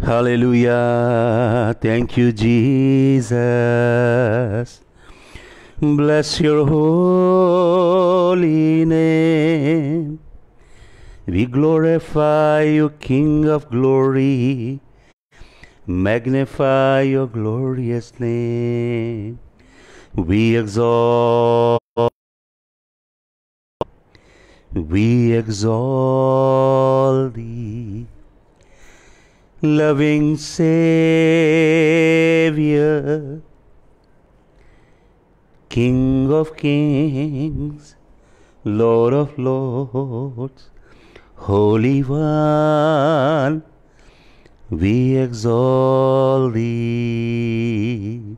Hallelujah. Thank you, Jesus. Bless your holy name. We glorify you, King of glory. Magnify your glorious name. We exalt. We exalt thee loving Savior, King of kings, Lord of lords, Holy One, we exalt thee.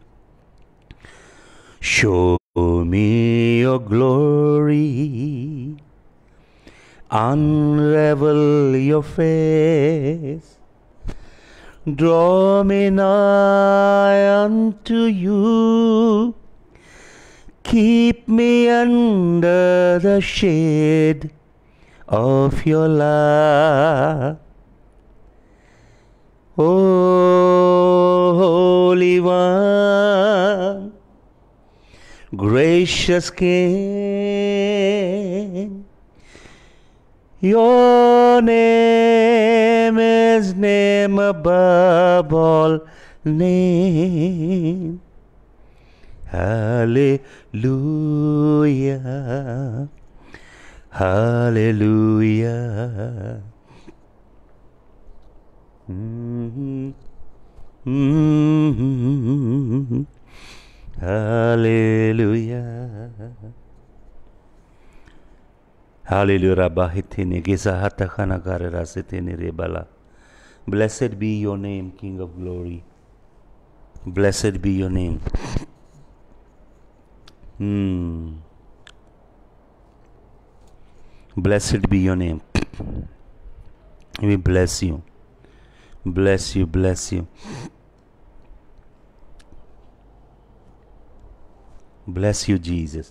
Show me your glory, unravel your face Draw me nigh unto you. Keep me under the shade of your love. O Holy One, gracious King, your name is name above all name. Hallelujah. Hallelujah. Mhm. Mhm. Hallelujah. Hallelujah. Blessed be your name, King of glory. Blessed be your name. Hmm. Blessed be your name. We bless you. Bless you, bless you. Bless you, Jesus.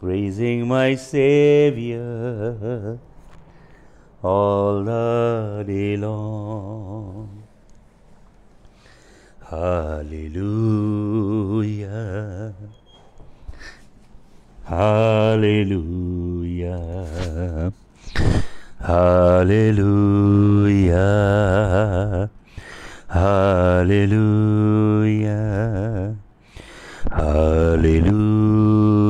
Praising my Savior all the day long. Hallelujah. Hallelujah. Hallelujah. Hallelujah. Hallelujah.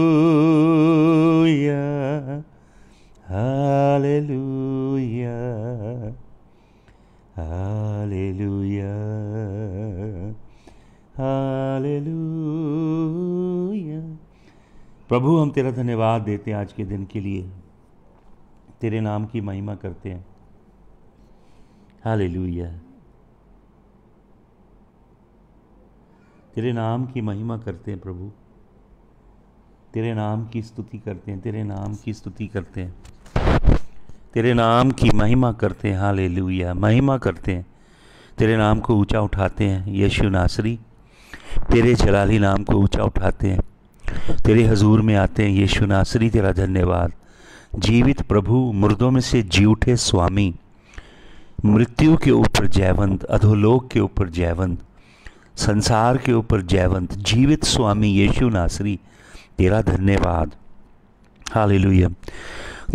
प्रभु, हम तेरा धन्यवाद देते हैं आज के दिन के लिए। तेरे नाम की महिमा करते हैं। हालेलुया। तेरे नाम की महिमा करते हैं प्रभु। तेरे नाम की स्तुति करते हैं। तेरे नाम की स्तुति करते हैं। तेरे नाम की महिमा करते हैं। हालेलुया। महिमा करते हैं। तेरे नाम को ऊँचा उठाते हैं। यीशु नासरी। तेरे जलाली नाम को ऊँचा उठाते हैं। तेरे हजूर में आते हैं, यीशु नासरी, तेरा धन्यवाद। जीवित प्रभु, मुर्दों में से जी उठे स्वामी। मृत्यु के ऊपर जयवंत, अधोलोक के ऊपर जयवंत, संसार के ऊपर जयवंत, जीवित स्वामी यीशु नासरी, तेरा धन्यवाद। हालेलुया।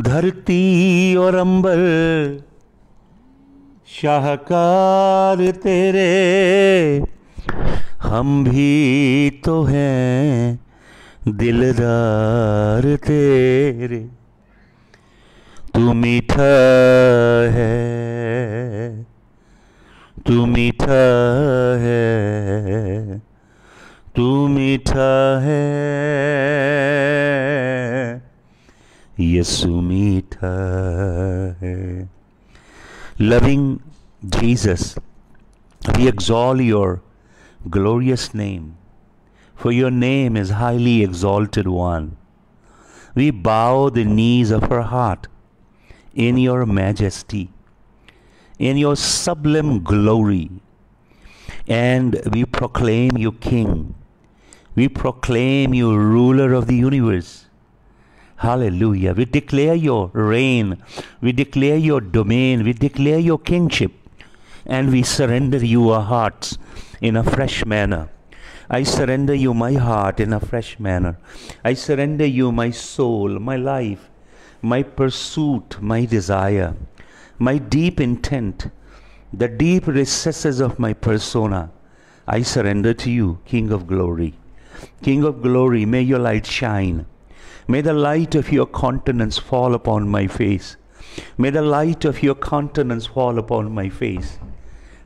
धरती और अंबर, शाहकार तेरे, हम भी तो हैं। दिलदार तेरे तू मीठा है। तू मीठा है तू मीठा है। यसु मीठा है। Loving Jesus we exalt your glorious name, for your name is highly exalted one. We bow the knees of our heart in your majesty, in your sublime glory, and we proclaim you King. We proclaim you ruler of the universe. Hallelujah. We declare your reign. We declare your domain. We declare your kingship. And we surrender you our hearts in a fresh manner. I surrender you my heart in a fresh manner. I surrender you my soul, my life, my pursuit, my desire, my deep intent, the deep recesses of my persona. I surrender to you, King of glory. King of glory, may your light shine. May the light of your countenance fall upon my face. May the light of your countenance fall upon my face.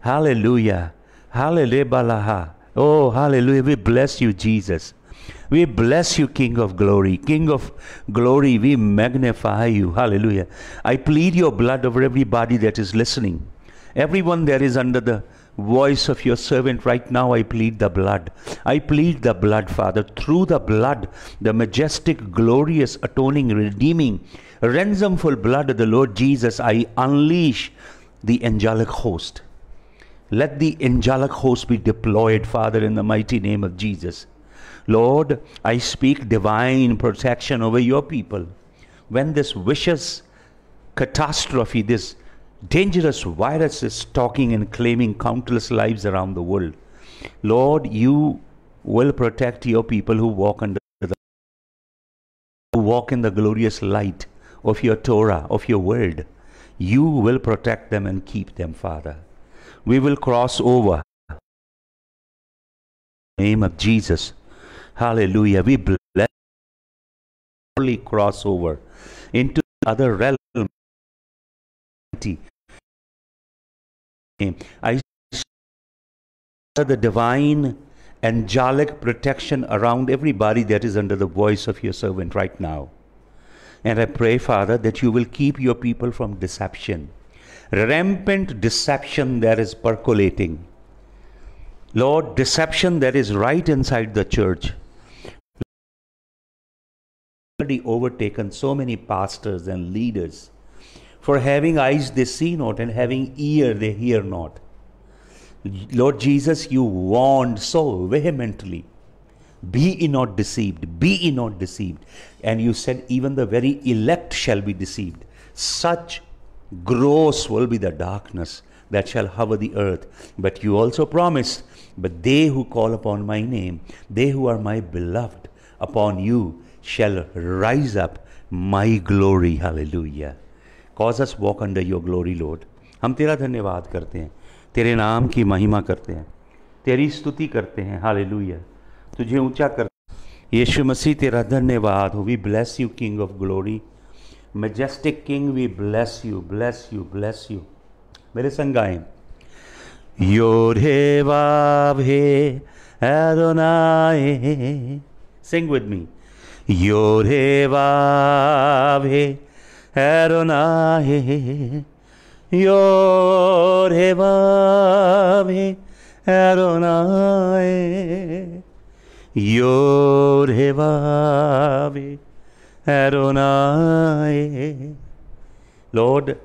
Hallelujah. Hallelujah. Oh, hallelujah. We bless you, Jesus. We bless you, King of glory. King of glory, we magnify you. Hallelujah. I plead your blood over everybody that is listening. Everyone that is under the voice of your servant right now, I plead the blood. I plead the blood, Father. Through the blood, the majestic, glorious, atoning, redeeming, ransomful blood of the Lord Jesus, I unleash the angelic host. Let the angelic host be deployed, Father, in the mighty name of Jesus. Lord, I speak divine protection over your people. When this vicious catastrophe, this dangerous virus is stalking and claiming countless lives around the world, Lord, you will protect your people who walk under the who walk in the glorious light of your Torah, of your word. You will protect them and keep them, Father. We will cross over. Name of Jesus. Hallelujah. We bless cross over into other realm. I the divine angelic protection around everybody that is under the voice of your servant right now. And I pray, Father, that you will keep your people from deception. Rampant deception that is percolating. Lord, deception that is right inside the church. Already overtaken so many pastors and leaders for having eyes they see not and having ear they hear not. Lord Jesus, you warned so vehemently. Be ye not deceived, be ye not deceived. And you said, even the very elect shall be deceived. Such gross will be the darkness that shall hover the earth. But you also promised, but they who call upon my name, they who are my beloved, upon you shall rise up my glory. Hallelujah. Cause us walk under your glory, Lord. हम तेरा धन्यवाद करते हैं तेरे नाम की महिमा करते हैं तेरी स्तुति करते हैं हालेलुया तुझे ऊँचा कर यीशु मसीह तेरा धन्यवाद हो we bless you king of glory majestic king we bless you bless you bless you मेरे संग आए। Your Yahweh Adonai sing with me your Yahweh Adonai your Yahweh Adonai your Yahweh Adonai Lord,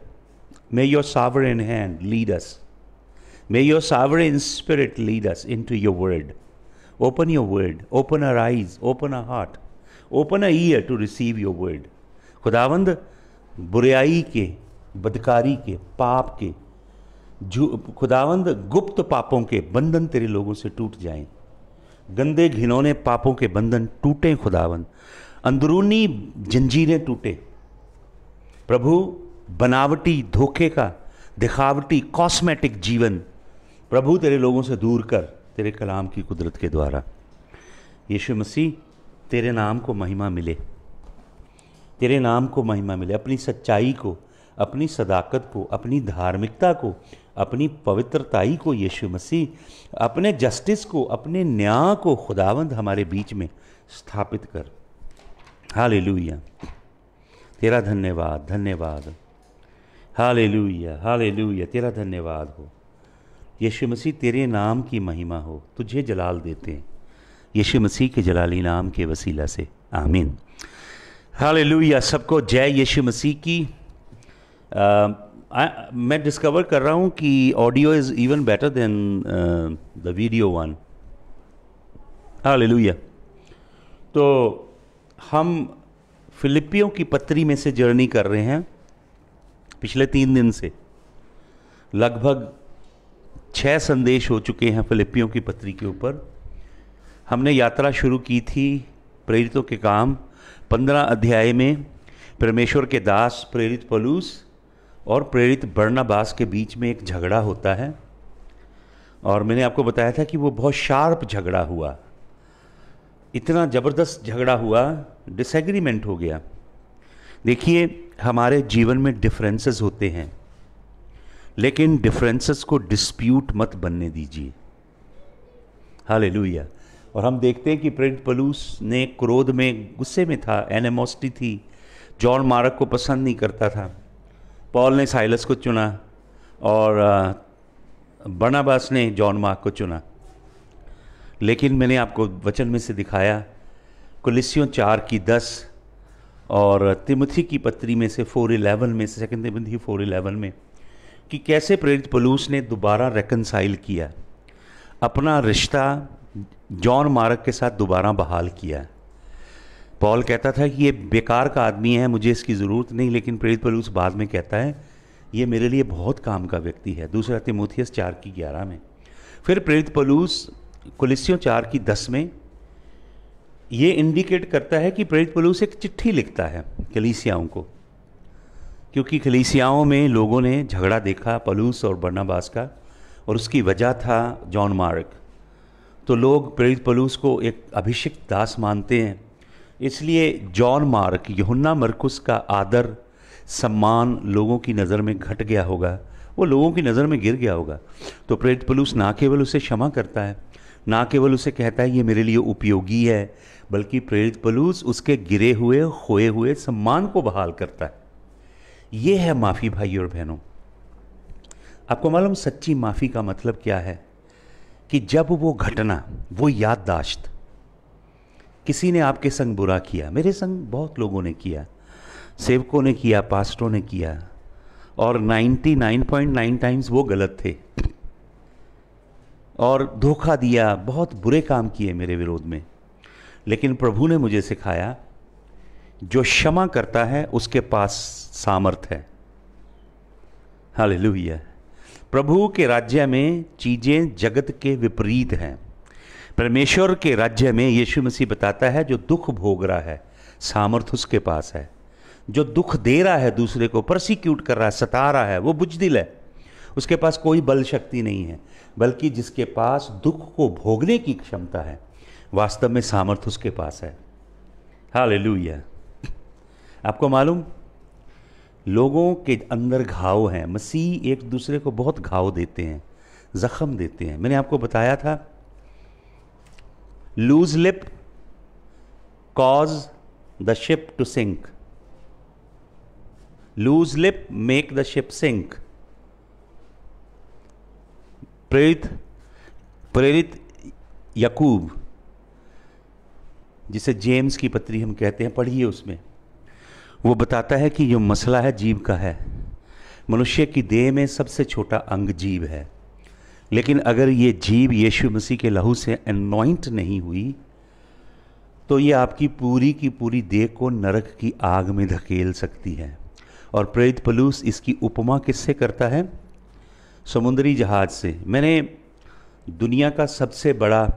may your sovereign hand lead us. May your sovereign spirit lead us into your word. Open your word. Open our eyes. Open our heart. Open our ear to receive your word. खुदावंद बुराई के बदकारी के पाप के खुदावंद गुप्त पापों के बंधन तेरे लोगों से टूट जाएँ गंदे घिनौने पापों के बंधन टूटे खुदावंद अंदरूनी जंजीरें टूटे। प्रभु, बनावटी धोखे का, दिखावटी कॉस्मेटिक जीवन। प्रभु, तेरे लोगों से दूर कर, तेरे कलाम की कुदरत के द्वारा। यीशु मसीह, तेरे नाम को महिमा मिले। तेरे नाम को महिमा मिले। अपनी सच्चाई को, अपनी सदाकत को, अपनी धार्मिकता को, अपनी पवित्रताई को यीशु मसीह, अपने जस्टिस को, अपने न्याय को खुदावंद हमारे बीच में स्थापित कर। हाल तेरा धन्यवाद धन्यवाद। हाल हाल तेरा धन्यवाद हो। यीशु मसीह तेरे नाम की महिमा हो तुझे जलाल देते हैं। यीशु मसीह के जलाली नाम के वसीला से आमीन। हाल सबको जय यीशु मसीह की। आ, आ, मैं डिस्कवर कर रहा हूँ कि audio is even better than the video one हाल तो हम फिलिपियों की पत्री में से जर्नी कर रहे हैं पिछले तीन दिन से। लगभग छः संदेश हो चुके हैं फिलिपियों की पत्री के ऊपर। हमने यात्रा शुरू की थी प्रेरितों के काम। पंद्रह अध्याय में परमेश्वर के दास, प्रेरित पलूस और प्रेरित बर्नाबास के बीच में एक झगड़ा होता है। और मैंने आपको बताया था कि वो बहुत शार्प झगड़ा हुआ। इतना ज़बरदस्त झगड़ा हुआ डिसएग्रीमेंट हो गया। देखिए, हमारे जीवन में डिफरेंसेस होते हैं, लेकिन डिफरेंसेस को डिस्प्यूट मत बनने दीजिए। हाल और हम देखते हैं कि प्रिंट पलूस ने क्रोध में, गुस्से में था एनेमोस्टी थी। जॉन मार्क को पसंद नहीं करता था। पॉल ने साइलस को चुना और बर्नाबास ने जॉन मार्क को चुना। लेकिन मैंने आपको वचन में से दिखाया, कुलिसियों चार की दस और तिमथी की पत्री में से फोर इलेवन में से, सेकेंड तिमथी फोर इलेवन में, कि कैसे प्रेरित पलूस ने दोबारा रेकनसाइल किया, अपना रिश्ता जॉन मार्क के साथ दोबारा बहाल किया। पॉल कहता था कि ये बेकार का आदमी है, मुझे इसकी ज़रूरत नहीं, लेकिन प्रेरित पलूस बाद में कहता है, ये मेरे लिए बहुत काम का व्यक्ति है। दूसरा तिमोथियस चार की ग्यारह में। फिर प्रेरित पलूस कुलिसियों चार की दस में ये इंडिकेट करता है कि प्रेरित पलूस एक चिट्ठी लिखता है कलीसियाओं को, क्योंकि कलीसियाओं में लोगों ने झगड़ा देखा, पलूस और बर्नाबास का, और उसकी वजह था जॉन मार्क। तो लोग प्रेरित पलूस को एक अभिषिक्त दास मानते हैं। इसलिए जॉन मार्क, यहुन्ना मरकुस का आदर, सम्मान लोगों की नज़र में घट गया होगा। वो लोगों की नज़र में गिर गया होगा। तो प्रेरित पलूस ना केवल उसे क्षमा करता है ना केवल उसे कहता है, ये मेरे लिए उपयोगी है, बल्कि प्रेरित पलूस उसके गिरे हुए, खोए हुए सम्मान को बहाल करता है। ये है माफ़ी भाई और बहनों। आपको मालूम सच्ची माफ़ी का मतलब क्या है? कि जब वो घटना, वो याददाश्त, किसी ने आपके संग बुरा किया, मेरे संग बहुत लोगों ने किया, सेवकों ने किया पास्टों ने किया, और 99.9 टाइम्स वो गलत थे। और धोखा दिया, बहुत बुरे काम किए मेरे विरोध में। लेकिन प्रभु ने मुझे सिखाया, जो क्षमा करता है, उसके पास सामर्थ है। हालेलुया। प्रभु के राज्य में चीज़ें जगत के विपरीत हैं। परमेश्वर के राज्य में यीशु मसीह बताता है, जो दुख भोग रहा है, सामर्थ उसके पास है। जो दुख दे रहा है दूसरे को, प्रोसिक्यूट कर रहा है, सता रहा है, वो बुजदिल है। उसके पास कोई बल शक्ति नहीं है। बल्कि जिसके पास दुख को भोगने की क्षमता है, वास्तव में सामर्थ्य उसके पास है। हाल आपको मालूम, लोगों के अंदर घाव हैं। मसीह एक दूसरे को बहुत घाव देते हैं, ज़ख्म देते हैं। मैंने आपको बताया था loose lip cause the ship to sink loose lip make the ship sink प्रेरित प्रेरित यकूब, जिसे जेम्स की पत्री हम कहते हैं, पढ़िए उसमें। वो बताता है कि जो मसला है, जीव का है। मनुष्य की देह में सबसे छोटा अंग जीव है। लेकिन अगर ये जीव यीशु मसीह के लहू से अनॉइंट नहीं हुई तो ये आपकी पूरी की पूरी देह को नरक की आग में धकेल सकती है। और प्रेरित पलूस इसकी उपमा किससे करता है? समुद्री जहाज़ से। मैंने दुनिया का सबसे बड़ा,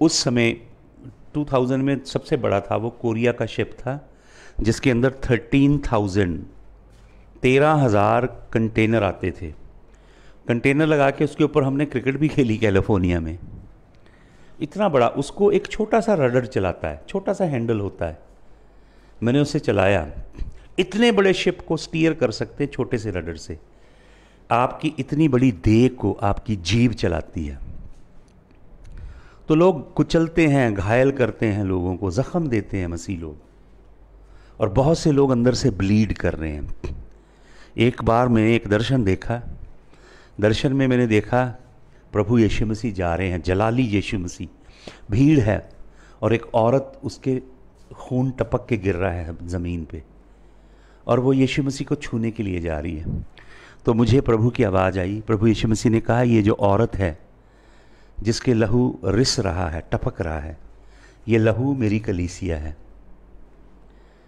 उस समय 2000 में सबसे बड़ा था वो कोरिया का शिप था, जिसके अंदर थर्टीन थाउज़ेंड तेरह हज़ार कंटेनर आते थे। कंटेनर लगा के उसके ऊपर हमने क्रिकेट भी खेली कैलिफ़ोर्निया में। इतना बड़ा, उसको एक छोटा सा रडर चलाता है, छोटा सा हैंडल होता है। मैंने उसे चलाया। इतने बड़े शिप को स्टीयर कर सकते छोटे से रडर से। आपकी इतनी बड़ी देह को आपकी जीव चलाती है। तो लोग कुचलते हैं, घायल करते हैं लोगों को, ज़ख्म देते हैं मसीह लोग। और बहुत से लोग अंदर से ब्लीड कर रहे हैं। एक बार मैंने एक दर्शन देखा। दर्शन में मैंने देखा, प्रभु यीशु मसीह जा रहे हैं, जलाली यीशु मसीह। भीड़ है और एक औरत उसके खून टपक के गिर रहा है ज़मीन पे। और वो यीशु मसीह को छूने के लिए जा रही है। तो मुझे प्रभु की आवाज़ आई। प्रभु यीशु मसीह ने कहा, ये जो औरत है, जिसके लहू रिस रहा है, टपक रहा है, ये लहू मेरी कलीसिया है।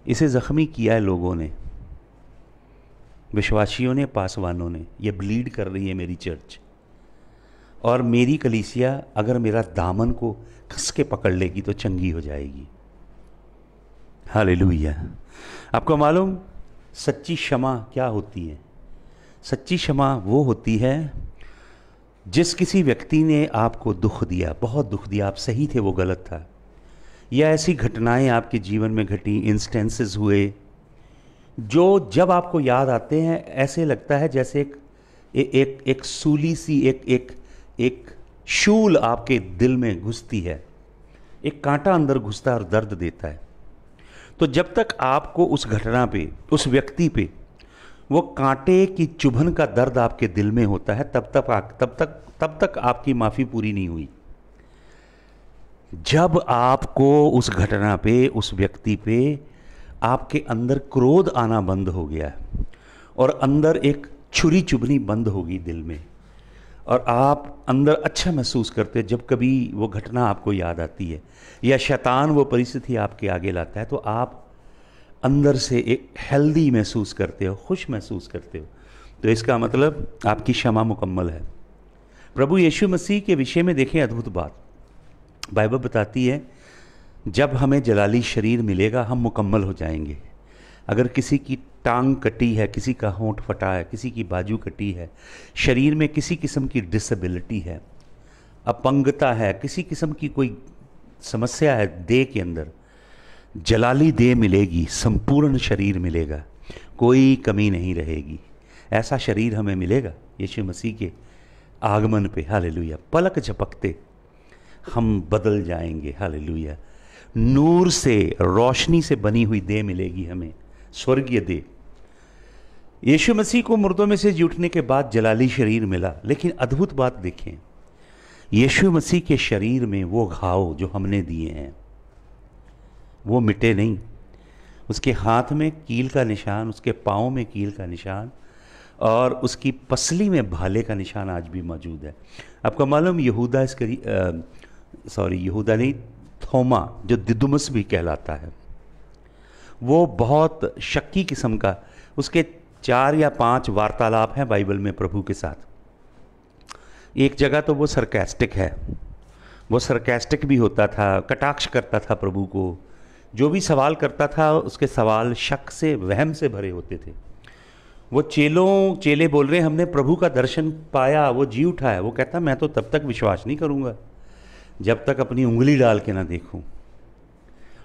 इसे ज़ख्मी किया है लोगों ने, विश्वासियों ने, पासवानों ने। ये ब्लीड कर रही है मेरी चर्च। और मेरी कलीसिया अगर मेरा दामन को खस के पकड़ लेगी तो चंगी हो जाएगी। हाल आपको मालूम, सच्ची क्षमा क्या होती है? सच्ची क्षमा वो होती है जिस किसी व्यक्ति ने आपको दुख दिया बहुत दुख दिया आप सही थे वो गलत था। या ऐसी घटनाएँ आपके जीवन में घटी इंस्टेंसेस हुए जो जब आपको याद आते हैं ऐसे लगता है जैसे एक ए, एक एक सूली सी एक एक एक शूल आपके दिल में घुसती है। एक कांटा अंदर घुसता और दर्द देता है। तो जब तक आपको उस घटना पे उस व्यक्ति पे वो कांटे की चुभन का दर्द आपके दिल में होता है, तब तक तब तक तब तक आपकी माफ़ी पूरी नहीं हुई। जब आपको उस घटना पे, उस व्यक्ति पे आपके अंदर क्रोध आना बंद हो गया और अंदर एक छुरी चुभनी बंद होगी दिल में और आप अंदर अच्छा महसूस करते जब कभी वो घटना आपको याद आती है या शैतान वो परिस्थिति आपके आगे लाता है तो आप अंदर से एक हेल्दी महसूस करते हो, खुश महसूस करते हो। तो इसका मतलब आपकी क्षमा मुकम्मल है। प्रभु यीशु मसीह के विषय में देखें अद्भुत बात। बाइबल बताती है, जब हमें जलाली शरीर मिलेगा, हम मुकम्मल हो जाएँगे। अगर किसी की टांग कटी है, किसी का होंठ फटा है, किसी की बाजू कटी है, शरीर में किसी किस्म की डिसेबिलिटी है, अपंगता है, किसी किस्म की कोई समस्या है देह के अंदर जलाली देह मिलेगी, संपूर्ण शरीर मिलेगा, कोई कमी नहीं रहेगी। ऐसा शरीर हमें मिलेगा, यीशु मसीह के आगमन पे। हाल पलक झपकते हम बदल जाएँगे। हाल नूर से, रोशनी से बनी हुई देह मिलेगी हमें, स्वर्गीय देह। यीशु मसीह को मुर्दों में से जुटने के बाद जलाली शरीर मिला। लेकिन अद्भुत बात देखें, यीशु मसीह के शरीर में वो घाव जो हमने दिए हैं वो मिटे नहीं। उसके हाथ में कील का निशान, उसके पाँव में कील का निशान और उसकी पसली में भाले का निशान आज भी मौजूद है। आपको मालूम यहूदा इसकरी सॉरी, यहूदा नहीं, थोमा, जो दिदुमस भी कहलाता है, वो बहुत शक्की किस्म का, उसके चार या पाँच वार्तालाप हैं बाइबल में प्रभु के साथ। एक जगह तो वो सरकेस्टिक है, वो सरकेस्टिक भी होता था, कटाक्ष करता था प्रभु को जो भी सवाल करता था, उसके सवाल शक से, वहम से भरे होते थे। वो चेलों, चेले बोल रहे, हमने प्रभु का दर्शन पाया, वो जी उठा है। वो कहता, मैं तो तब तक विश्वास नहीं करूँगा, जब तक अपनी उंगली डाल के ना देखूँ।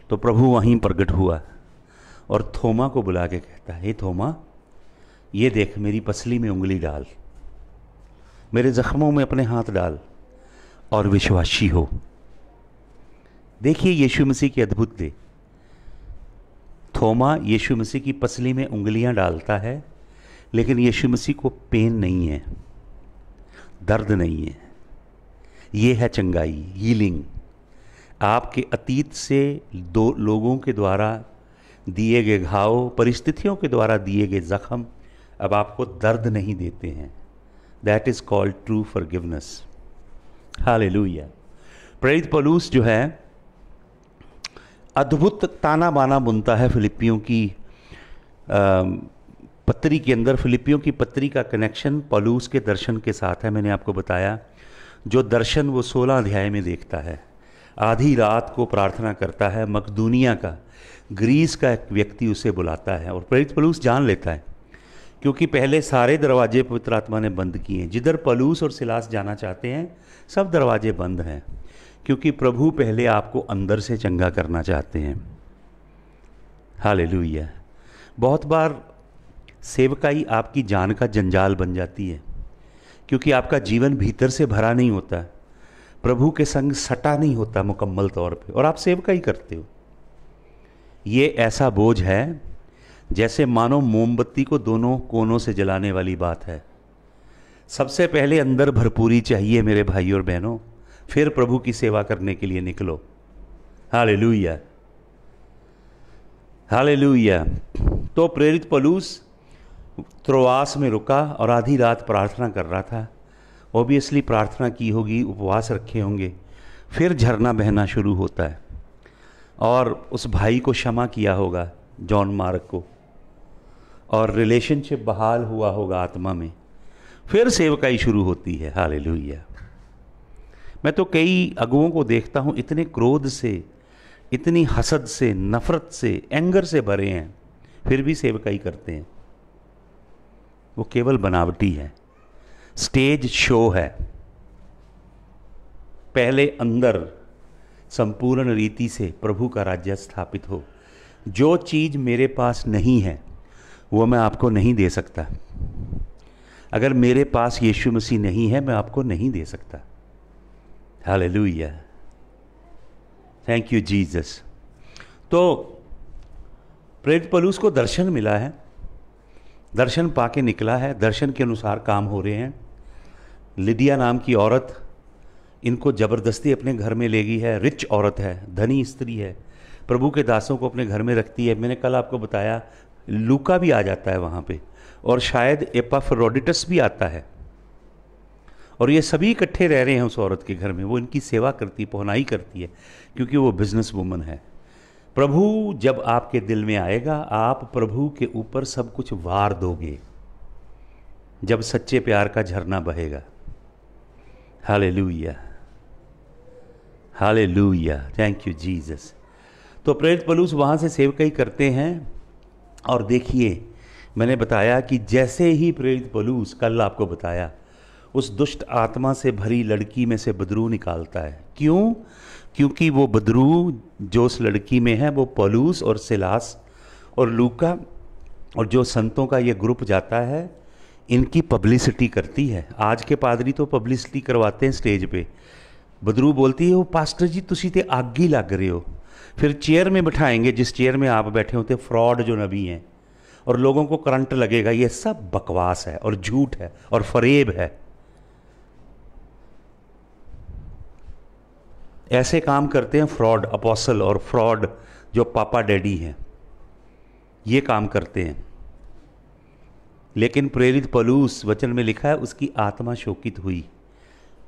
तो प्रभु वहीं प्रकट हुआ और थोमा को बुला के कहता, है थोमा, ये देख, मेरी पसली में उंगली डाल, मेरे जख्मों में अपने हाथ डाल और विश्वासी हो। देखिए, यीशु मसीह की अद्भुत दे थोमा यीशु मसीह की पसली में उंगलियाँ डालता है, लेकिन यीशु मसीह को पेन नहीं है, दर्द नहीं है। ये है चंगाई हीलिंग आपके अतीत से दो लोगों के द्वारा दिए गए घाव, परिस्थितियों के द्वारा दिए गए जख्म अब आपको दर्द नहीं देते हैं। That is called true forgiveness हाल प्रेरित पलूस जो है अद्भुत ताना बाना बुनता है फिलिपियों की पत्री के अंदर। फिलिपियों की पत्री का कनेक्शन पलूस के दर्शन के साथ है, मैंने आपको बताया। जो दर्शन वो सोलह अध्याय में देखता है। आधी रात को प्रार्थना करता है मकदूनिया का। ग्रीस का एक व्यक्ति उसे बुलाता है और प्रेरित पलूस जान लेता है। क्योंकि पहले सारे दरवाजे पवित्र आत्मा ने बंद किए हैं। जिधर पलूस और सिलास जाना चाहते हैं, सब दरवाजे बंद हैं। क्योंकि प्रभु पहले आपको अंदर से चंगा करना चाहते हैं। हाल बहुत बार सेवकाई आपकी जान का जंजाल बन जाती है, क्योंकि आपका जीवन भीतर से भरा नहीं होता। प्रभु के संग सटा नहीं होता मुकम्मल तौर पे, और आप सेवकाई करते हो। ये ऐसा बोझ है, जैसे मानो मोमबत्ती को दोनों कोनों से जलाने वाली बात है। सबसे पहले अंदर भरपूरी चाहिए मेरे भाई और बहनों फिर प्रभु की सेवा करने के लिए निकलो। हाले लुया हाले लुया तो प्रेरित पलूस त्रोवास में रुका और आधी रात प्रार्थना कर रहा था। ओबियसली प्रार्थना की होगी, उपवास रखे होंगे। फिर झरना बहना शुरू होता है। और उस भाई को क्षमा किया होगा, जॉन मार्क को। और रिलेशनशिप बहाल हुआ होगा आत्मा में। फिर सेवकाई शुरू होती है। हाल मैं तो कई अगुओं को देखता हूँ, इतने क्रोध से, इतनी हसद से, नफ़रत से, एंगर से भरे हैं, फिर भी सेवकाई करते हैं। वो केवल बनावटी है। स्टेज शो है। पहले अंदर संपूर्ण रीति से प्रभु का राज्य स्थापित हो। जो चीज़ मेरे पास नहीं है, वो मैं आपको नहीं दे सकता। अगर मेरे पास यीशु मसीह नहीं है, मैं आपको नहीं दे सकता। हालेलुया थैंक यू जीसस तो प्रेरित पलूस को दर्शन मिला है। दर्शन पाके निकला है। दर्शन के अनुसार काम हो रहे हैं। लिडिया नाम की औरत इनको ज़बरदस्ती अपने घर में ले गई है। रिच औरत है, धनी स्त्री है। प्रभु के दासों को अपने घर में रखती है। मैंने कल आपको बताया, लूका भी आ जाता है वहाँ पे। और शायद एपाफ्रोडिटस भी आता है। और ये सभी इकट्ठे रह रहे हैं उस औरत के घर में, वो इनकी सेवा करती, पहुनाई करती है, क्योंकि वो बिज़नेस वूमन है। प्रभु जब आपके दिल में आएगा, आप प्रभु के ऊपर सब कुछ वार दोगे, जब सच्चे प्यार का झरना बहेगा। हाले लुया हाले लुया थैंक यू जीसस तो प्रेरित पलूस वहाँ से सेवकई करते हैं, और देखिए, मैंने बताया कि जैसे ही प्रेरित पलूस कल आपको बताया उस दुष्ट आत्मा से भरी लड़की में से बदरू निकालता है। क्यों? क्योंकि वो बदरू, जो उस लड़की में है, वो पलूस और सिलास और लूका और जो संतों का ये ग्रुप जाता है, इनकी पब्लिसिटी करती है। आज के पादरी तो पब्लिसिटी करवाते हैं स्टेज पे। बदरू बोलती है वो पास्टर जी, तुसी ते आग ही लग रहे हो। फिर चेयर में बिठाएँगे, जिस चेयर में आप बैठे होते फ्रॉड जो नबी हैं। और लोगों को करंट लगेगा, ये सब बकवास है और झूठ है और फरेब है। ऐसे काम करते हैं फ्रॉड अपोसल और फ्रॉड, जो पापा डैडी हैं। ये काम करते हैं। लेकिन प्रेरित पलूस वचन में लिखा है, उसकी आत्मा शोकित हुई,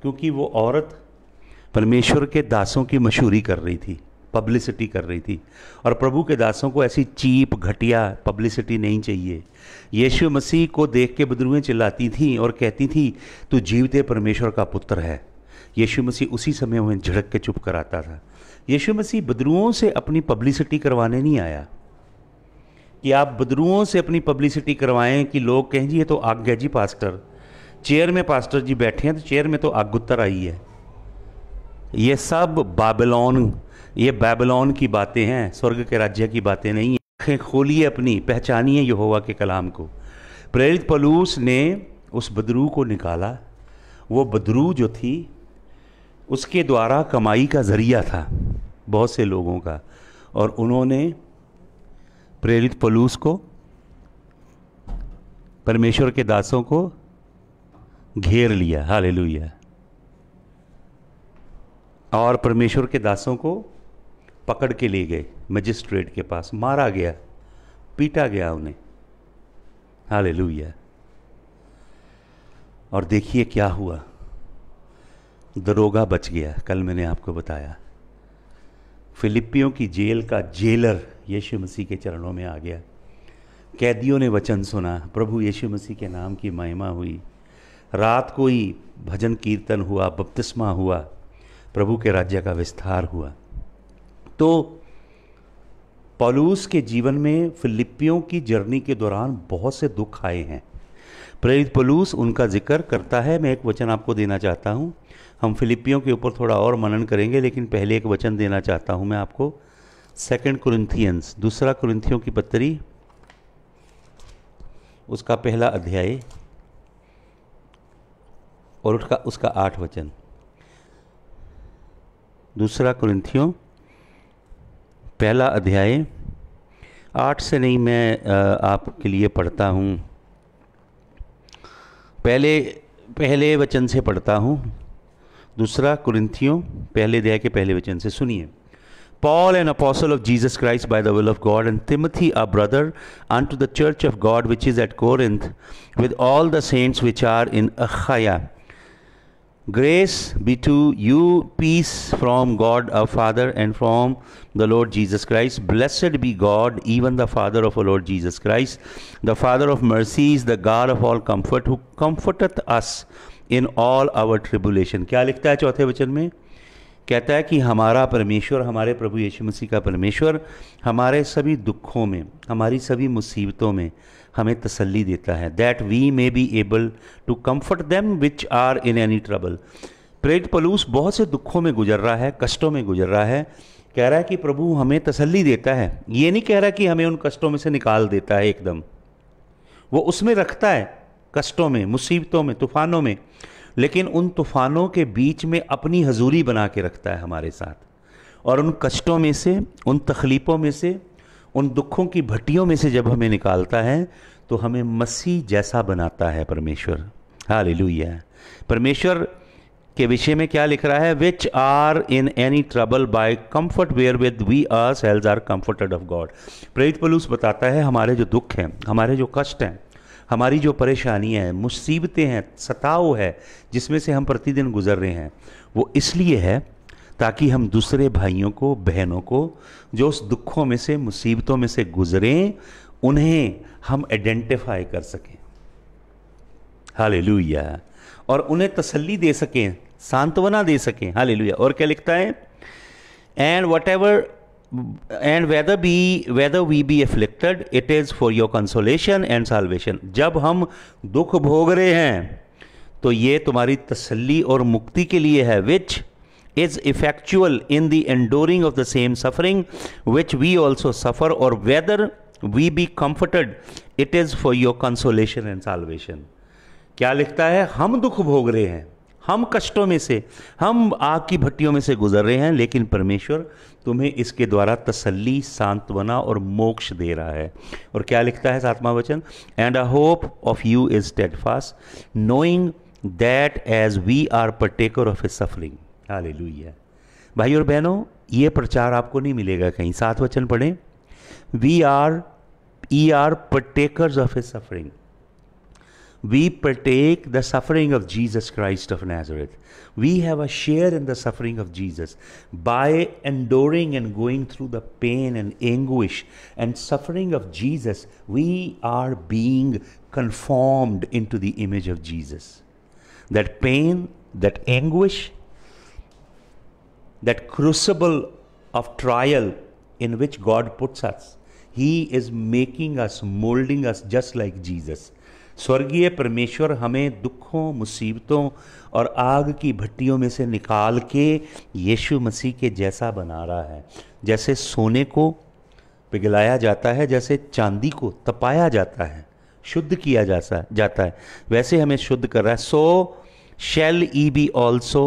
क्योंकि वो औरत परमेश्वर के दासों की मशहूरी कर रही थी, पब्लिसिटी कर रही थी। और प्रभु के दासों को ऐसी चीप, घटिया पब्लिसिटी नहीं चाहिए। यीशु मसीह को देख के बदरुएँ चिल्लाती थीं और कहती थी, तू जीवते परमेश्वर का पुत्र है। यीशु मसीह उसी समय उन्हें झड़क के चुप कराता था। यीशु मसीह बदरुओं से अपनी पब्लिसिटी करवाने नहीं आया। कि आप बदरुओं से अपनी पब्लिसिटी करवाएँ कि लोग कहें जी ये तो आग गया जी पास्टर चेयर में पास्टर जी बैठे हैं तो चेयर में तो आग उत्तर आई है। ये सब बाबलोन, ये बैबलोन की बातें हैं, स्वर्ग के राज्य की बातें नहीं है। खोलिए अपनी, पहचानिए यहोवा के कलाम को। प्रेरित पलूस ने उस बदरू को निकाला। वो बदरू जो थी उसके द्वारा कमाई का ज़रिया था, बहुत से लोगों का। और उन्होंने प्रेरित पलूस को, परमेश्वर के दासों को घेर लिया। हाल और परमेश्वर के दासों को पकड़ के ले गए, मजिस्ट्रेट के पास। मारा गया, पीटा गया उन्हें। हाल और देखिए क्या हुआ। दरोगा बच गया, कल मैंने आपको बताया। फिलिपियों की जेल का जेलर यीशु मसीह के चरणों में आ गया। कैदियों ने वचन सुना, प्रभु यीशु मसीह के नाम की महिमा हुई। रात को ही भजन कीर्तन हुआ, बपतिस्मा हुआ, प्रभु के राज्य का विस्तार हुआ। तो पॉलूस के जीवन में फिलिपियों की जर्नी के दौरान बहुत से दुख आए हैं। प्रेरित पलूस उनका ज़िक्र करता है। मैं एक वचन आपको देना चाहता हूँ। हम फिलिपियों के ऊपर थोड़ा और मनन करेंगे, लेकिन पहले एक वचन देना चाहता हूँ मैं आपको। सेकंड कुरिंथियंस दूसरा कुरिंथियों की पत्री, उसका पहला अध्याय, और उसका उसका आठ वचन। दूसरा कुरिंथियों पहला अध्याय, आठ से नहीं मैं आपके लिए पढ़ता हूँ। पहले पहले वचन से पढ़ता हूँ दूसरा कुरिंथियों पहले दया के पहले वचन से सुनिए Paul, an apostle of Jesus Christ by the will of God, and Timothy, our brother, unto the church of God which is at Corinth, with all the saints which are in Achaia. Grace be to you, peace from God our Father and from the Lord Jesus Christ. Blessed be God, even the Father of our Lord Jesus Christ, the Father of mercies, the God of all comfort, who comforteth us in all our tribulation. क्या लिखता है चौथे वचन में कहता है कि हमारा परमेश्वर हमारे प्रभु यीशु मसीह का परमेश्वर हमारे सभी दुखों में हमारी सभी मुसीबतों में हमें तसल्ली देता है that we may be able to comfort them which are in any trouble प्रेरित पलूस बहुत से दुखों में गुजर रहा है, कष्टों में गुजर रहा है। कह रहा है कि प्रभु हमें तसल्ली देता है। ये नहीं कह रहा कि हमें उन कष्टों में से निकाल देता है एकदम। वो उसमें रखता है कष्टों में, मुसीबतों में, तूफानों में। लेकिन उन तूफानों के बीच में अपनी हजूरी बना के रखता है हमारे साथ। और उन कष्टों में से, उन तकलीफ़ों में से उन दुखों की भट्टियों में से जब हमें निकालता है तो हमें मसीह जैसा बनाता है परमेश्वर। हाल परमेश्वर के विषय में क्या लिख रहा है? Which are in any trouble by comfort wherewith we ourselves are comforted of God प्रेरित पलूस बताता है हमारे जो दुख हैं, हमारे जो कष्ट हैं, हमारी जो परेशानियाँ हैं, मुसीबतें हैं, सताव है, जिसमें से हम प्रतिदिन गुजर रहे हैं। वो इसलिए है ताकि हम दूसरे भाइयों को, बहनों को, जो उस दुखों में से, मुसीबतों में से गुजरें, उन्हें हम आइडेंटिफाई कर सकें। हाल और उन्हें तसल्ली दे सकें, सांत्वना दे सकें। हाल और क्या लिखता है? And whatever and whether be whether we be afflicted it is for your consolation and salvation जब हम दुख भोग रहे हैं तो ये तुम्हारी तसल्ली और मुक्ति के लिए है विच is effectual in the enduring of the same suffering which we also suffer, or whether we be comforted, it is for your consolation and salvation. क्या लिखता है? हम दुख भोग रहे हैं। हम कष्टों में से हम आग की भट्टियों में से गुजर रहे हैं लेकिन परमेश्वर तुम्हें इसके द्वारा तसल्ली सांत्वना और मोक्ष दे रहा है। और क्या लिखता है सातवां वचन? And a hope of you is steadfast knowing that as we are partaker of a suffering हाल भाई और बहनों, ये प्रचार आपको नहीं मिलेगा कहीं। सात वचन पढ़े। We are ye are partakers of a suffering we partake the suffering of Jesus Christ of Nazareth we have a share in the suffering of Jesus by enduring and going through the pain and anguish and suffering of Jesus we are being conformed into the image of Jesus that pain that anguish that crucible of trial in which God puts us. He is making us, molding us just like Jesus. स्वर्गीय परमेश्वर हमें दुखों मुसीबतों और आग की भट्टियों में से निकाल के यीशु मसीह के जैसा बना रहा है जैसे सोने को पिघलाया जाता है जैसे चांदी को तपाया जाता है शुद्ध किया जाता जाता है वैसे हमें शुद्ध कर रहा है so shall ye be also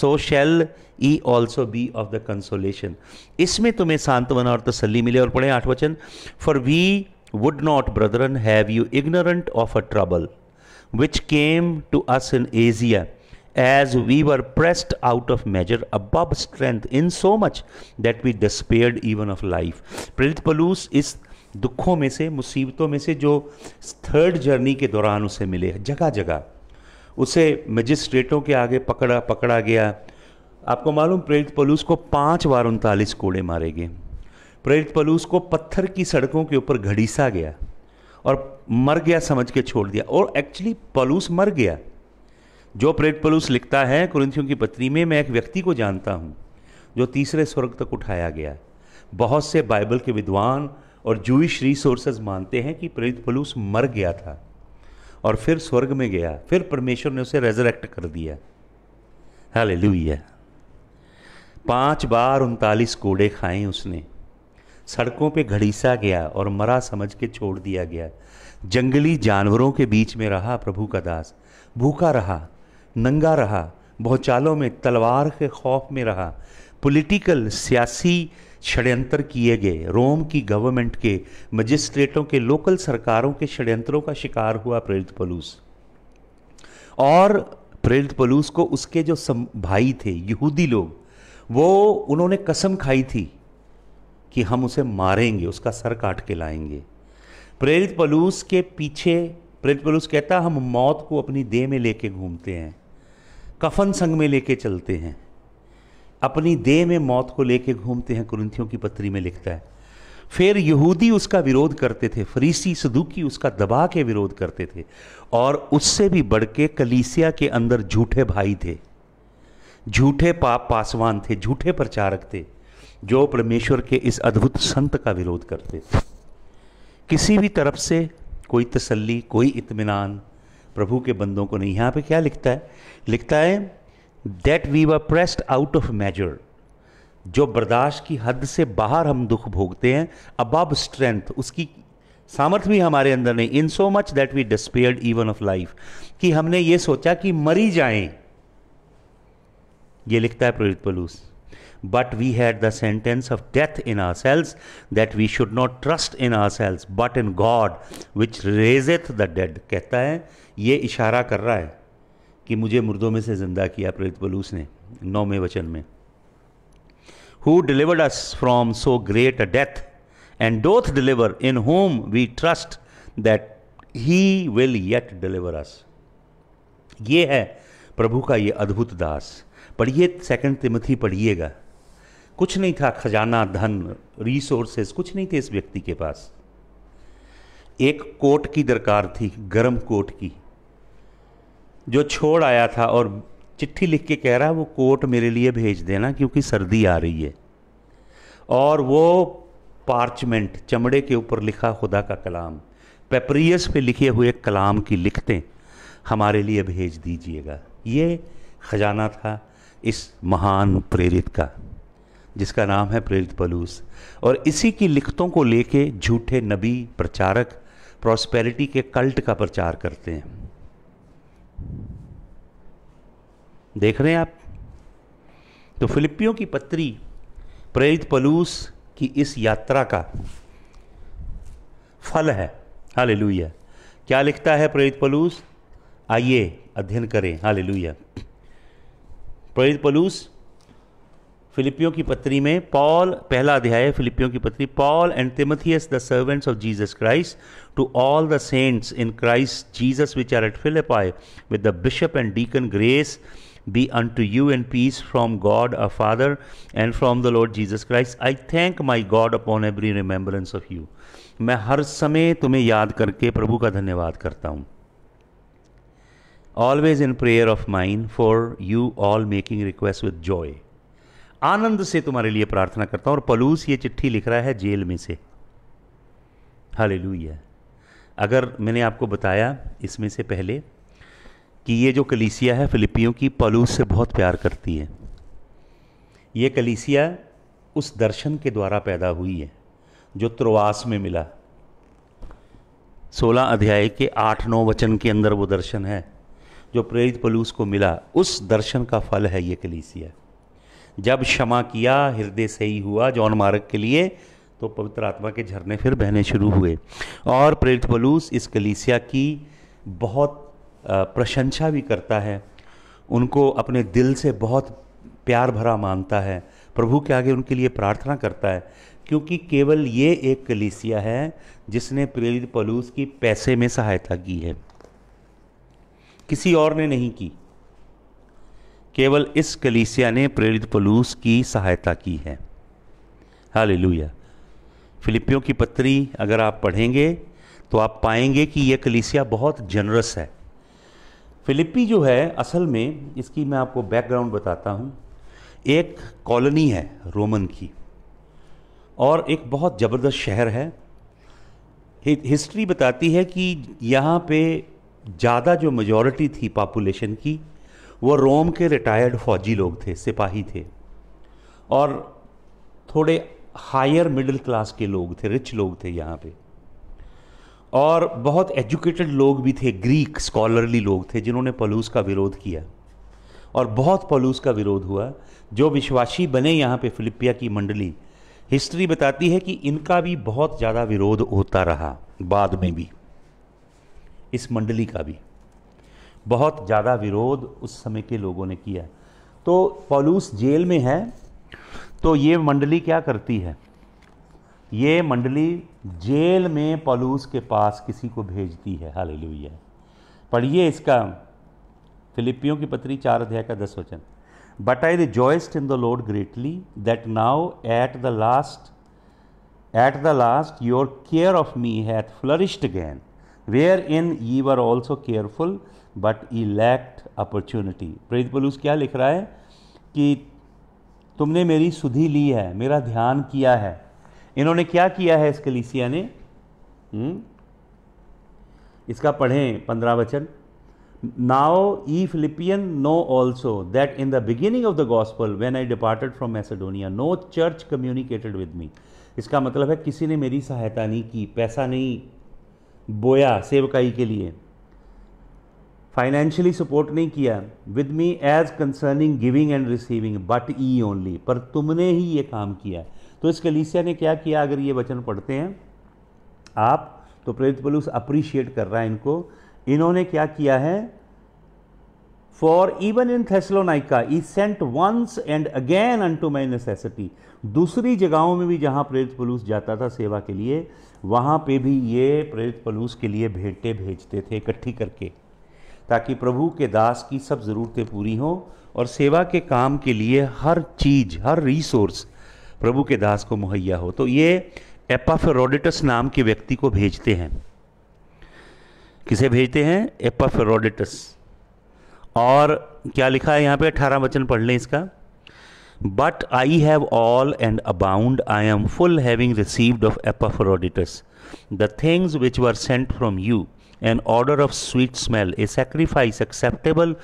so shall ye also be of the consolation इसमें तुम्हें सांत्वना और तसली मिले और पढ़े आठ वचन। For we would not brethren have you ignorant of a trouble which came to us in Asia as we were pressed out of measure above strength insomuch that we despaired even of life प्रेरित पलूस इस दुखों में से, मुसीबतों में से जो third journey के दौरान उसे मिले जगह जगह उसे मजिस्ट्रेटों के आगे पकड़ा पकड़ा गया आपको मालूम, प्रेरित पलूस को पाँच बार उनतालीस कोड़े मारे गए। प्रेरित पलूस को पत्थर की सड़कों के ऊपर घड़ीसा गया और मर गया समझ के छोड़ दिया। और एक्चुअली पलूस मर गया। जो प्रेरित पलूस लिखता है, कुरिंथियों की पत्री में, मैं एक व्यक्ति को जानता हूँ, जो तीसरे स्वर्ग तक उठाया गया। बहुत से बाइबल के विद्वान और जूइश रिसोर्सेज मानते हैं कि प्रेरित पलूस मर गया था और फिर स्वर्ग में गया। फिर परमेश्वर ने उसे रेजरेक्ट कर दिया। हालेलुया पाँच बार उनतालीस कोड़े खाए उसने। सड़कों पे घड़ीसा गया और मरा समझ के छोड़ दिया गया। जंगली जानवरों के बीच में रहा प्रभु का दास। भूखा रहा, नंगा रहा बहुचालों में तलवार के खौफ में रहा। पॉलिटिकल, सियासी षड्यंत्र किए गए। रोम की गवर्नमेंट के मजिस्ट्रेटों के, लोकल सरकारों के षड्यंत्रों का शिकार हुआ प्रेरित पलूस। और प्रेरित पलूस को उसके जो भाई थे, यहूदी लोग वो उन्होंने कसम खाई थी कि हम उसे मारेंगे, उसका सर काट के लाएँगे। प्रेरित पलूस के पीछे, प्रेरित पलूस कहता, हम मौत को अपनी देह में लेके घूमते हैं, कफन संग में लेके चलते हैं। अपनी देह में मौत को लेके घूमते हैं, कुरंथियों की पत्री में लिखता है। फिर यहूदी उसका विरोध करते थे, फरीसी, सदुकी उसका दबा के विरोध करते थे, और उससे भी बढ़ के कलीसिया के अंदर झूठे भाई थे। झूठे पाप पासवान थे, झूठे प्रचारक थे, जो परमेश्वर के इस अद्भुत संत का विरोध करते थे। किसी भी तरफ़ से कोई तसल्ली, कोई इत्मीनान प्रभु के बंदों को नहीं। यहाँ पे क्या लिखता है? लिखता है that we were pressed out of measure जो बर्दाश्त की हद से बाहर हम दुख भोगते हैं अबब स्ट्रेंथ उसकी सामर्थ्य भी हमारे अंदर नहीं। Insomuch that we despaired even of life कि हमने ये सोचा कि मरी जाएँ ये लिखता है प्रेरित पलूस। But we had the sentence of death in ourselves, that we should not trust in ourselves, but in God, which raiseth the dead कहता है ये इशारा कर रहा है कि मुझे मुर्दों में से ज़िंदा किया प्रेरित बलूस ने नौवें वचन में। Who delivered us from so great a death and doth deliver in whom we trust that he will yet deliver us ये है प्रभु का ये अद्भुत दास। पढ़िए सेकंड तिमथी पढ़िएगा। कुछ नहीं था, खजाना, धन रिसोर्सेज कुछ नहीं थे इस व्यक्ति के पास। एक कोट की दरकार थी, गर्म कोट की। जो छोड़ आया था और चिट्ठी लिख के कह रहा, वो कोट मेरे लिए भेज देना क्योंकि सर्दी आ रही है। और वो पार्चमेंट चमड़े के ऊपर लिखा खुदा का कलाम पेपरियस पे लिखे हुए कलाम की लिखतें, हमारे लिए भेज दीजिएगा। ये खजाना था इस महान प्रेरित का, जिसका नाम है प्रेरित पलूस और इसी की लिखतों को लेके झूठे नबी प्रचारक प्रॉस्पेरिटी के कल्ट का प्रचार करते हैं। देख रहे हैं आप? तो फिलिपियों की पत्री प्रेरित पलूस की इस यात्रा का फल है। हाल क्या लिखता है प्रेरित पलूस आइए अध्ययन करें। हाल प्रेरित पलूस, फिलिपियों की पत्री में पॉल, पहला अध्याय है फिलिपियों की पत्री, Paul and Timotheus the servants of Jesus Christ to all the saints in Christ Jesus which are at Philippi with the bishop and deacon grace be unto you in peace from God our Father and from the Lord Jesus Christ. I thank my God upon every remembrance of you. मैं हर समय तुम्हें याद करके प्रभु का धन्यवाद करता हूँ always in prayer of mind for you all making request with joy आनंद से तुम्हारे लिए प्रार्थना करता हूँ और पलूस ये चिट्ठी लिख रहा है जेल में से। हाले अगर मैंने आपको बताया इसमें से पहले कि ये जो कलीसिया है फिलिपियों की पलूस से बहुत प्यार करती है। ये कलीसिया उस दर्शन के द्वारा पैदा हुई है, जो त्रुवास में मिला। सोलह अध्याय के आठ नौ वचन के अंदर वो दर्शन है। जो प्रेरित पलूस को मिला, उस दर्शन का फल है ये कलीसिया। जब क्षमा किया, हृदय सही हुआ जौन मार्ग के लिए तो पवित्र आत्मा के झरने फिर बहने शुरू हुए। और प्रेरित पलूस इस कलीसिया की बहुत प्रशंसा भी करता है। उनको अपने दिल से बहुत प्यार भरा मानता है। प्रभु के आगे उनके लिए प्रार्थना करता है, क्योंकि केवल ये एक कलीसिया है जिसने प्रेरित पलूस की पैसे में सहायता की है। किसी और ने नहीं की। केवल इस कलीसिया ने प्रेरित पलूस की सहायता की है। हाल फिलिपियों की पत्री अगर आप पढ़ेंगे तो आप पाएँगे कि यह कलीसिया बहुत जनरस है। फिलिपी जो है, असल में इसकी मैं आपको बैकग्राउंड बताता हूँ। एक कॉलोनी है रोमन की, और एक बहुत ज़बरदस्त शहर है। हिस्ट्री बताती है कि यहाँ पे ज़्यादा जो मेजॉरिटी थी पॉपुलेशन की, वो रोम के रिटायर्ड फौजी लोग थे, सिपाही थे। और थोड़े हायर मिडिल क्लास के लोग थे रिच लोग थे यहाँ पे। और बहुत एजुकेटेड लोग भी थे ग्रीक स्कॉलरली लोग थे, जिन्होंने पलूस का विरोध किया। और बहुत पलूस का विरोध हुआ। जो विश्वासी बने यहाँ पे फिलिपिया की मंडली हिस्ट्री बताती है कि इनका भी बहुत ज़्यादा विरोध होता रहा, बाद में भी। इस मंडली का भी। बहुत ज़्यादा विरोध उस समय के लोगों ने किया। तो पॉलूस जेल में है तो ये मंडली क्या करती है? ये मंडली जेल में पॉलूस के पास किसी को भेजती है। हाल पढ़िए इसका। फिलिपियों की पत्री चार अध्याय का दस वचन। But I rejoiced in the Lord greatly that now at the last at the last your care of me hath flourished again wherein ye were also careful but ye lacked opportunity प्रेरित पलूस क्या लिख रहा है कि तुमने मेरी सुधि ली है मेरा ध्यान किया है इन्होंने क्या किया है इस कलीसिया ने हुँ? इसका पढ़ें पंद्रह वचन now ye Philippian know also that in the beginning of the gospel when I departed from Macedonia no church communicated with me इसका मतलब है किसी ने मेरी सहायता नहीं की पैसा नहीं बोया सेवकाई के लिए। फाइनेंशियली सपोर्ट नहीं किया। With me as concerning giving and receiving but ye only पर तुमने ही ये काम किया। तो इस कलीसिया ने क्या किया? अगर ये वचन पढ़ते हैं, आप तो प्रेरित पलूस अप्रिशिएट कर रहा है इनको। इन्होंने क्या किया है? For even in Thessalonica ye sent once and again unto my necessity दूसरी जगहों में भी जहाँ प्रेरित पलूस जाता था सेवा के लिए वहाँ पे भी ये प्रेरित पलूस के लिए भेंटे भेजते थे इकट्ठी करके, ताकि प्रभु के दास की सब ज़रूरतें पूरी हों और सेवा के काम के लिए हर चीज़, हर रिसोर्स प्रभु के दास को मुहैया हो। तो ये एपाफेरोडिटस नाम के व्यक्ति को भेजते हैं। किसे भेजते हैं? एपाफेरोडिटस और क्या लिखा है यहाँ पे? अठारह वचन पढ़ लें इसका। But I have all and abound I am full having received of Epaphroditus the things which were sent from you an odor of sweet smell, a sacrifice acceptable,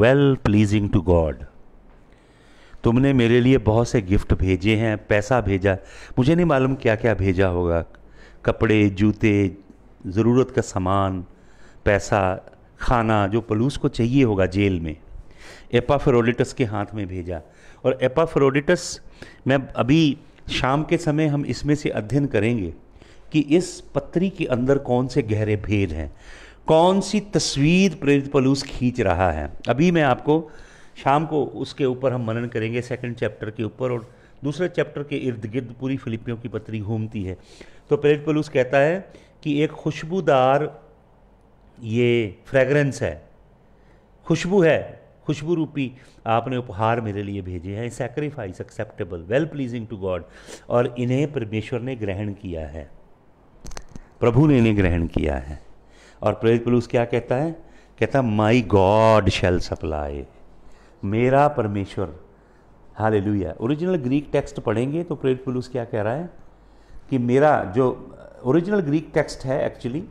well pleasing to God. तुमने मेरे लिए बहुत से gift भेजे हैं पैसा भेजा। मुझे नहीं मालूम क्या क्या भेजा होगा। कपड़े जूते ज़रूरत का सामान पैसा खाना जो पलूस को चाहिए होगा जेल में। एपाफेरोडिटस के हाथ में भेजा। और एपाफ्रोडिटस मैं अभी शाम के समय हम इसमें से अध्ययन करेंगे कि इस पत्री के अंदर कौन से गहरे भेद हैं, कौन सी तस्वीर प्रेरित पलूस खींच रहा है। अभी मैं आपको शाम को उसके ऊपर हम मनन करेंगे सेकंड चैप्टर के ऊपर, और दूसरे चैप्टर के इर्द गिर्द पूरी फिलिपियों की पत्री घूमती है। तो प्रेरित पलूस कहता है कि एक खुशबूदार ये फ्रेगरेंस है, खुशबू है खुशबू रूपी आपने उपहार मेरे लिए भेजे हैं sacrifice acceptable well pleasing to God और इन्हें परमेश्वर ने ग्रहण किया है। प्रभु ने इन्हें ग्रहण किया है। और प्रेरित पुलूस क्या कहता है? कहता माई गॉड शेल सप्लाई मेरा परमेश्वर। Hallelujah original Greek text पढ़ेंगे तो प्रेरित पुलूस क्या कह रहा है? कि मेरा जो ओरिजिनल ग्रीक टेक्स्ट है एक्चुअली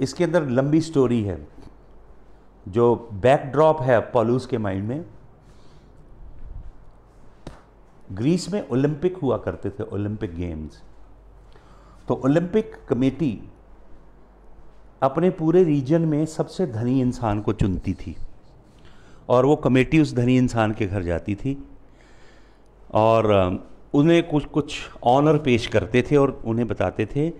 इसके अंदर लंबी स्टोरी है। जो बैकड्रॉप है पॉलूस के माइंड में ग्रीस में ओलंपिक हुआ करते थे ओलंपिक गेम्स तो ओलंपिक कमेटी अपने पूरे रीजन में सबसे धनी इंसान को चुनती थी और वो कमेटी उस धनी इंसान के घर जाती थी और उन्हें कुछ कुछ ऑनर पेश करते थे और उन्हें बताते थे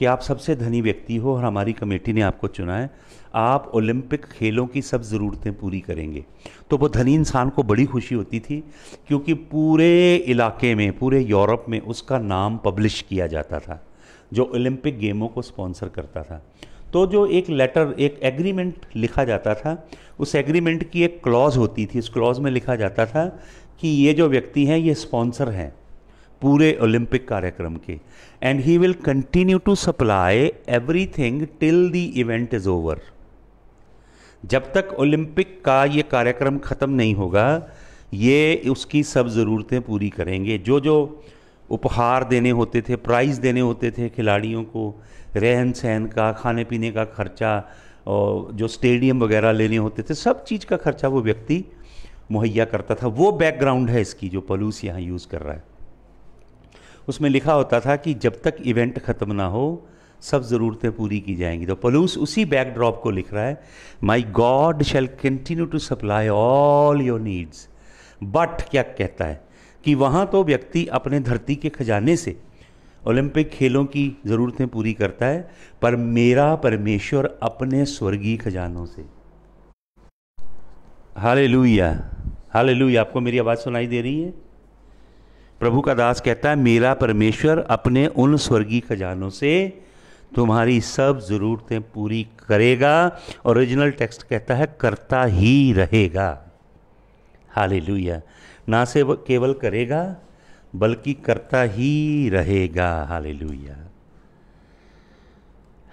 कि आप सबसे धनी व्यक्ति हो और हमारी कमेटी ने आपको चुना है। आप ओलंपिक खेलों की सब ज़रूरतें पूरी करेंगे। तो वो धनी इंसान को बड़ी खुशी होती थी, क्योंकि पूरे इलाके में, पूरे यूरोप में उसका नाम पब्लिश किया जाता था, जो ओलंपिक गेमों को स्पॉन्सर करता था। तो जो एक लेटर, एक एग्रीमेंट लिखा जाता था, उस एग्रीमेंट की एक क्लॉज होती थी। उस क्लॉज में लिखा जाता था कि ये जो व्यक्ति हैं, ये स्पॉन्सर हैं। पूरे ओलंपिक कार्यक्रम के। And he will continue to supply everything till the event is over जब तक ओलंपिक का ये कार्यक्रम ख़त्म नहीं होगा, ये उसकी सब ज़रूरतें पूरी करेंगे। जो जो उपहार देने होते थे प्राइज़ देने होते थे खिलाड़ियों को रहन सहन का खाने पीने का खर्चा, और जो स्टेडियम वगैरह लेने होते थे, सब चीज़ का खर्चा वो व्यक्ति मुहैया करता था। वो बैकग्राउंड है इसकी जो पलूस यहाँ यूज़ कर रहा है। उसमें लिखा होता था कि जब तक इवेंट ख़त्म ना हो, सब ज़रूरतें पूरी की जाएँगी। तो पलूस उसी बैकड्रॉप को लिख रहा है my God shall continue to supply all your needs but क्या कहता है कि वहाँ तो व्यक्ति अपने धरती के खजाने से ओलंपिक खेलों की ज़रूरतें पूरी करता है, पर मेरा परमेश्वर अपने स्वर्गीय खजानों से। हाले लुया हाले लुया आपको मेरी आवाज़ सुनाई दे रही है? प्रभु का दास कहता है, मेरा परमेश्वर अपने उन स्वर्गीय खजानों से तुम्हारी सब ज़रूरतें पूरी करेगा। ओरिजिनल टेक्स्ट कहता है, करता ही रहेगा। हाले ना से केवल करेगा, बल्कि करता ही रहेगा। हाले लुया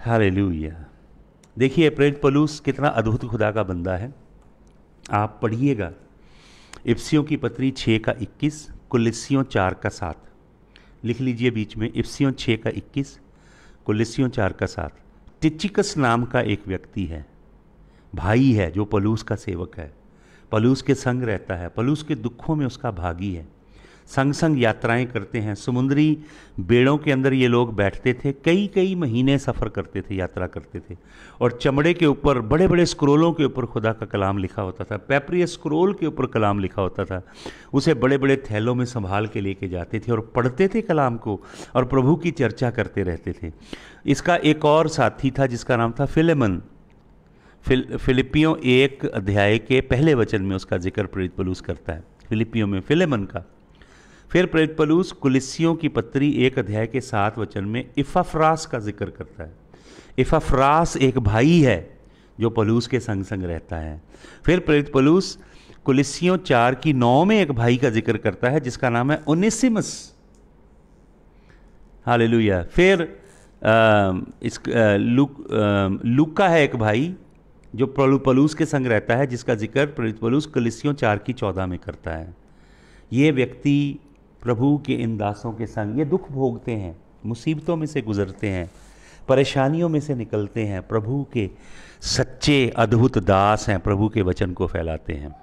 हाले देखिए प्रेत पलूस कितना अद्भुत खुदा का बंदा है। आप पढ़िएगा। इप्सियों की पत्री छः का इक्कीस। कुलिसियों चार का सात। लिख लीजिए बीच में, इफ्सियों छः का इक्कीस कुलिसियों चार का सात। टिचिकस नाम का एक व्यक्ति है, भाई है, जो पलूस का सेवक है। पलूस के संग रहता है, पलूस के दुखों में उसका भागी है। संग संग यात्राएँ करते हैं। समुद्री बेड़ों के अंदर ये लोग बैठते थे। कई कई महीने सफ़र करते थे, यात्रा करते थे। और चमड़े के ऊपर बड़े बड़े स्क्रोलों के ऊपर खुदा का कलाम लिखा होता था। पेपरी स्क्रोल के ऊपर कलाम लिखा होता था। उसे बड़े बड़े थैलों में संभाल के लेके जाते थे और पढ़ते थे कलाम को और प्रभु की चर्चा करते रहते थे। इसका एक और साथी था जिसका नाम था फिलेमन। फिल, फिलिपियों एक अध्याय के पहले वचन में उसका ज़िक्र प्रेरित पलूस करता है। फिलिपियों में फिलेमन का। फिर प्रेरित पलूस कुलिसियों की पत्री एक अध्याय के सात वचन में इफ़ाफ्रास का ज़िक्र करता है। इफ़ाफ्रास एक भाई है जो पलूस के संग संग रहता है। फिर प्रेरित पलूस कुलिसियों चार की नौ में एक भाई का ज़िक्र करता है जिसका नाम है उनिसिमस हालेलुया। फिर आ, इस लुक लुका है एक भाई जो पलू पलूस के संग रहता है जिसका ज़िक्र प्रेरित पलूस कलिसियों चार की चौदह में करता है। ये व्यक्ति प्रभु के इन दासों के संग ये दुख भोगते हैं, मुसीबतों में से गुजरते हैं, परेशानियों में से निकलते हैं, प्रभु के सच्चे अद्भुत दास हैं, प्रभु के वचन को फैलाते हैं।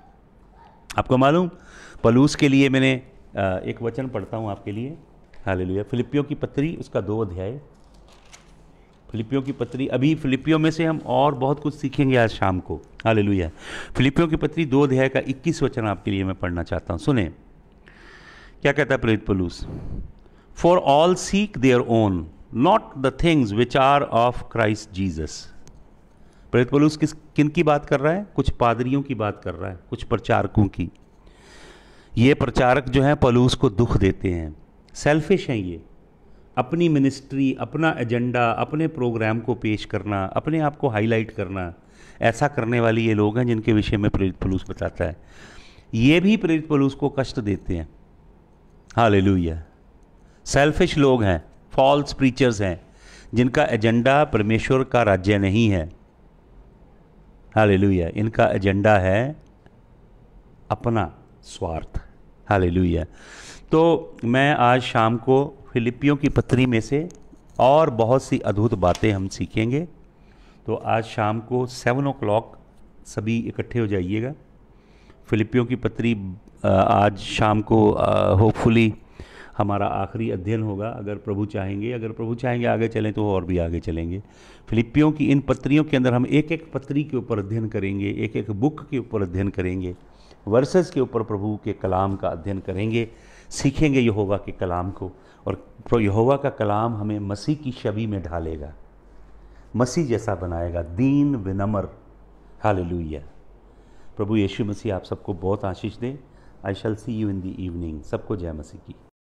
आपको मालूम, पलूस के लिए मैंने एक वचन पढ़ता हूँ आपके लिए। हाल फिलिपियों की पत्री, उसका दो अध्याय। फिलिपियों की पत्री, अभी फिलिपियों में से हम और बहुत कुछ सीखेंगे आज शाम को। हाल फिलिपियों की पत्री, दो अध्याय का इक्कीस वचन आपके लिए मैं पढ़ना चाहता हूँ। सुने। क्या कहता है प्रेरित Palus? For all seek their own not the things which are of Christ Jesus प्रेरित पलूस किस, किन की बात कर रहा है? कुछ पादरियों की बात कर रहा है, कुछ प्रचारकों की। ये प्रचारक जो हैं, पलूस को दुख देते हैं। सेल्फिश हैं ये। अपनी मिनिस्ट्री अपना एजेंडा अपने प्रोग्राम को पेश करना, अपने आप को हाईलाइट करना, ऐसा करने वाले ये लोग हैं जिनके विषय में प्रेरित पलूस बताता है। ये भी प्रेरित पलूस को कष्ट देते हैं। हाल सेल्फिश लोग हैं फॉल्स प्रीचर्स हैं, जिनका एजेंडा परमेश्वर का राज्य नहीं है। हाल इनका एजेंडा है अपना स्वार्थ। हाल तो मैं आज शाम को फिलिपियों की पत्री में से और बहुत सी अद्भुत बातें हम सीखेंगे। तो आज शाम को सेवन ओ सभी इकट्ठे हो जाइएगा। फिलिपियों की पत्री आज शाम को होपफुली हमारा आखिरी अध्ययन होगा, अगर प्रभु चाहेंगे। अगर प्रभु चाहेंगे आगे चलें तो और भी आगे चलेंगे। फिलिपियों की इन पत्रियों के अंदर हम एक एक पत्री के ऊपर अध्ययन करेंगे एक एक बुक के ऊपर अध्ययन करेंगे वर्सेस के ऊपर प्रभु के कलाम का अध्ययन करेंगे, सीखेंगे यहोवा के कलाम को और यहोवा का कलाम हमें मसीह की छवि में ढालेगा, मसीह जैसा बनाएगा, दीन विनम्र। हाल प्रभु यीशु मसीह आप सबको बहुत आशीष दें। I shall see you in the evening सबको जय मसीह की।